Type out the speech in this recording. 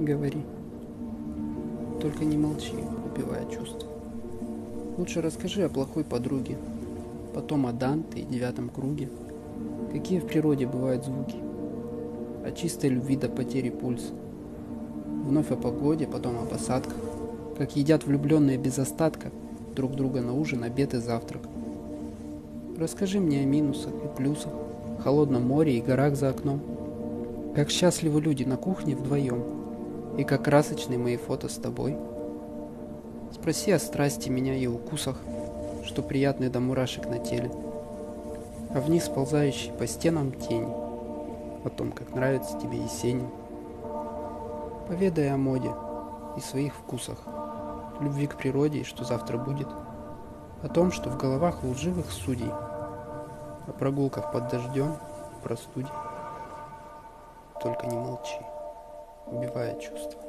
Говори. Только не молчи, убивая чувства. Лучше расскажи о плохой подруге, потом о Данте и девятом круге. Какие в природе бывают звуки? О чистой любви до потери пульса. Вновь о погоде, потом о посадках. Как едят влюбленные без остатка друг друга на ужин, обед и завтрак. Расскажи мне о минусах и плюсах, холодном море и горах за окном. Как счастливы люди на кухне вдвоем. И как красочны мои фото с тобой. Спроси о страсти меня и укусах, что приятны до мурашек на теле. А вниз ползающей по стенам тени. О том, как нравится тебе Есенин. Поведай о моде и своих вкусах. Любви к природе и что завтра будет. О том, что в головах лживых судей. О прогулках под дождем и простуде. Только не молчи, убивая чувства.